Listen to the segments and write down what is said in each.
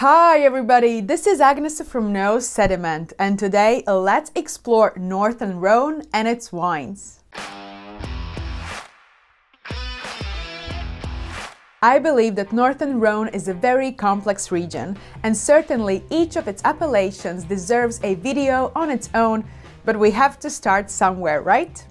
Hi everybody, this is Agnes from No Sediment and today let's explore Northern Rhone and its wines. I believe that Northern Rhone is a very complex region and certainly each of its appellations deserves a video on its own, but we have to start somewhere, right?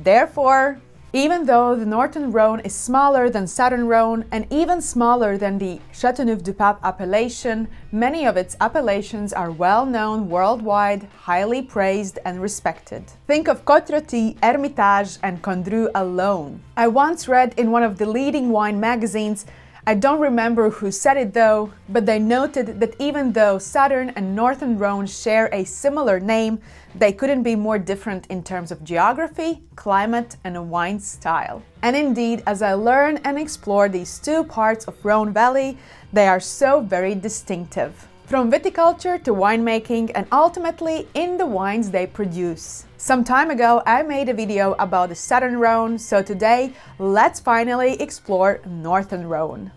Therefore, even though the Northern Rhone is smaller than Southern Rhone and even smaller than the Châteauneuf-du-Pape appellation, many of its appellations are well known worldwide, highly praised and respected. Think of Côte-Rôtie, Hermitage and Condrieu alone. I once read in one of the leading wine magazines I don't remember who said it though, but they noted that even though Southern and Northern Rhone share a similar name, they couldn't be more different in terms of geography, climate, and wine style. And indeed, as I learn and explore these two parts of Rhone Valley, they are so very distinctive. From viticulture to winemaking and ultimately in the wines they produce. Some time ago I made a video about the Southern Rhone, so today let's finally explore Northern Rhone.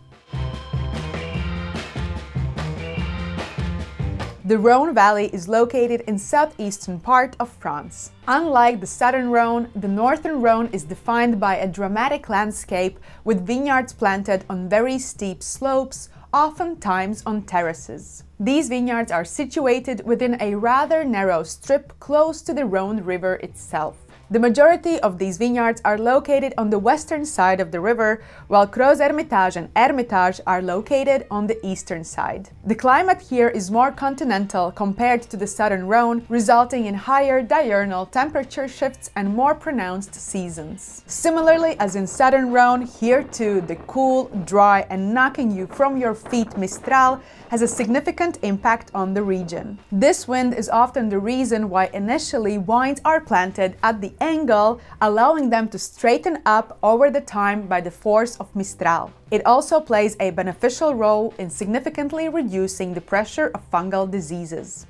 The Rhone Valley is located in southeastern part of France. Unlike the southern Rhone, the northern Rhone is defined by a dramatic landscape with vineyards planted on very steep slopes, oftentimes on terraces. These vineyards are situated within a rather narrow strip close to the Rhone River itself. The majority of these vineyards are located on the western side of the river, while Crozes Hermitage and Hermitage are located on the eastern side. The climate here is more continental compared to the southern Rhone, resulting in higher diurnal temperature shifts and more pronounced seasons. Similarly as in southern Rhone, here too the cool, dry and knocking you from your feet Mistral has a significant impact on the region. This wind is often the reason why initially wines are planted at the angle, allowing them to straighten up over the time by the force of Mistral. It also plays a beneficial role in significantly reducing the pressure of fungal diseases.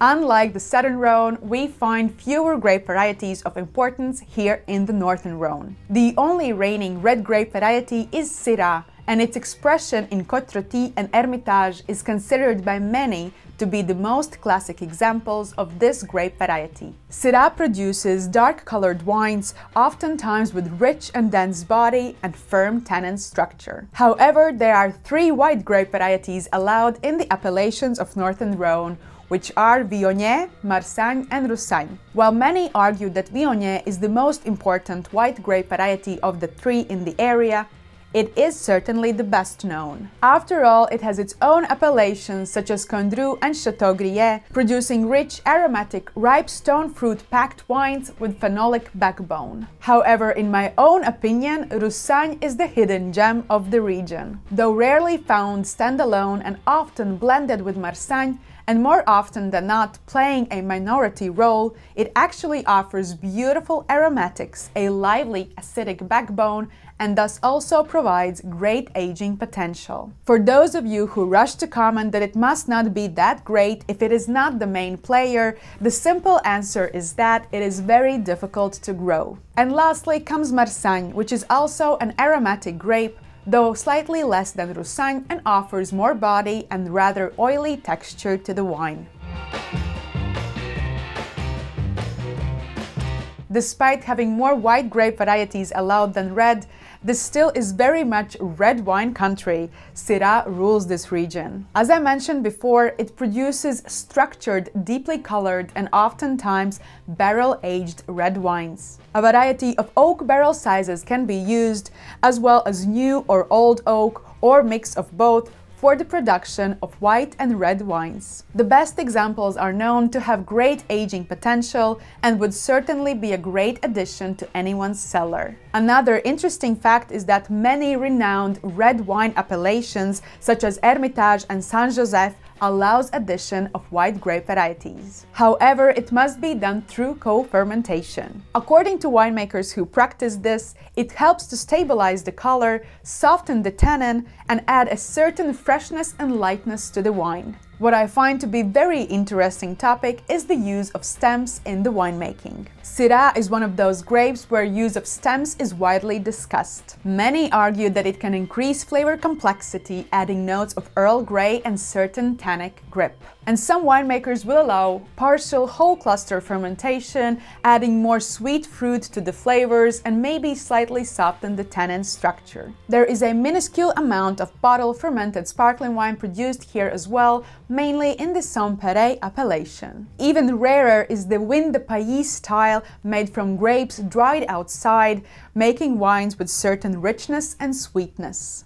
Unlike the Southern Rhone, we find fewer grape varieties of importance here in the Northern Rhone. The only reigning red grape variety is Syrah, and its expression in Côte-Rôtie and Hermitage is considered by many to be the most classic examples of this grape variety. Syrah produces dark-colored wines, oftentimes with rich and dense body and firm tannin structure. However, there are three white grape varieties allowed in the appellations of Northern Rhone, which are Viognier, Marsanne and Roussanne. While many argue that Viognier is the most important white grape variety of the three in the area, it is certainly the best known. After all, it has its own appellations such as Condrieu and Chateau Grillet, producing rich, aromatic, ripe stone fruit-packed wines with phenolic backbone. However, in my own opinion, Roussanne is the hidden gem of the region. Though rarely found standalone and often blended with Marsanne, and more often than not playing a minority role, it actually offers beautiful aromatics, a lively acidic backbone, and thus also provides great aging potential. For those of you who rush to comment that it must not be that great if it is not the main player, the simple answer is that it is very difficult to grow. And lastly comes Marsanne, which is also an aromatic grape though slightly less than Roussanne and offers more body and rather oily texture to the wine. Despite having more white grape varieties allowed than red, this still is very much red wine country. Syrah rules this region. As I mentioned before, it produces structured, deeply colored and oftentimes barrel-aged red wines. A variety of oak barrel sizes can be used, as well as new or old oak or mix of both for the production of white and red wines. The best examples are known to have great aging potential and would certainly be a great addition to anyone's cellar. Another interesting fact is that many renowned red wine appellations such as Hermitage and Saint-Joseph allows addition of white grape varieties. However, it must be done through co-fermentation. According to winemakers who practice this, it helps to stabilize the color, soften the tannin, and add a certain freshness and lightness to the wine. What I find to be very interesting topic is the use of stems in the winemaking. Syrah is one of those grapes where use of stems is widely discussed. Many argue that it can increase flavor complexity, adding notes of Earl Grey and certain tannic grip. And some winemakers will allow partial whole cluster fermentation, adding more sweet fruit to the flavors and maybe slightly soften the tannin structure. There is a minuscule amount of bottle fermented sparkling wine produced here as well, mainly in the Saint-Péray appellation. Even rarer is the Vin de Paille style made from grapes dried outside, making wines with certain richness and sweetness.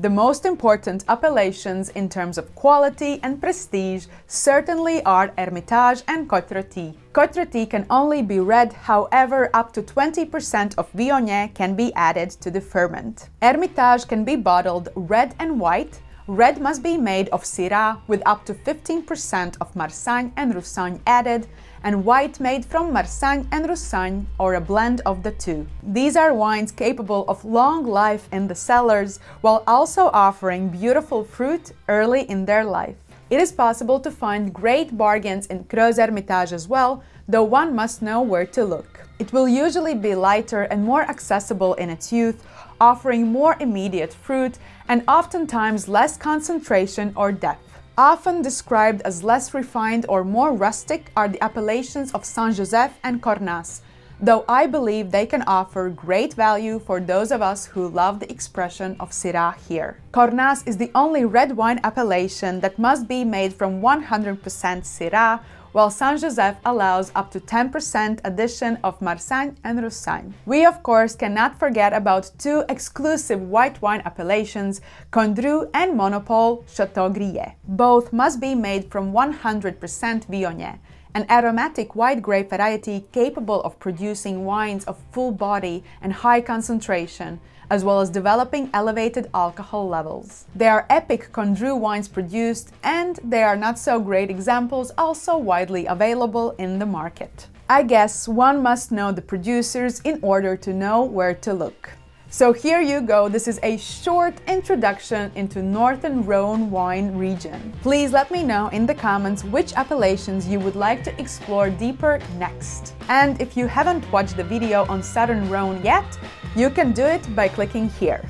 The most important appellations in terms of quality and prestige certainly are Hermitage and Côte-Rôtie. Côte-Rôtie can only be red, however, up to 20% of Viognier can be added to the ferment. Hermitage can be bottled red and white, Red must be made of Syrah with up to 15% of Marsanne and Roussanne added, and white made from Marsanne and Roussanne or a blend of the two. These are wines capable of long life in the cellars while also offering beautiful fruit early in their life. It is possible to find great bargains in Crozes Hermitage as well, though one must know where to look. It will usually be lighter and more accessible in its youth, offering more immediate fruit and oftentimes less concentration or depth. Often described as less refined or more rustic are the appellations of Saint-Joseph and Cornas, though I believe they can offer great value for those of us who love the expression of Syrah here. Cornas is the only red wine appellation that must be made from 100% Syrah while Saint-Joseph allows up to 10% addition of Marsanne and Roussanne. We of course cannot forget about two exclusive white wine appellations, Condrieu and Monopole Chateau Grillet. Both must be made from 100% Viognier, an aromatic white grape variety capable of producing wines of full body and high concentration, as well as developing elevated alcohol levels. There are epic Condrieu wines produced, and they are not so great examples also widely available in the market. I guess one must know the producers in order to know where to look. So here you go, this is a short introduction into Northern Rhone wine region. Please let me know in the comments which appellations you would like to explore deeper next. And if you haven't watched the video on Southern Rhone yet, you can do it by clicking here.